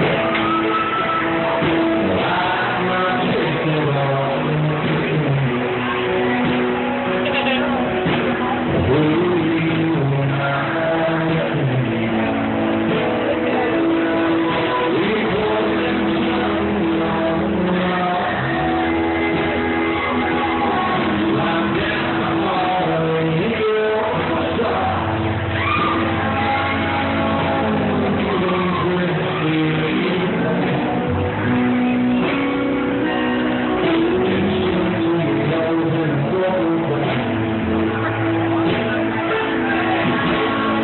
Yeah.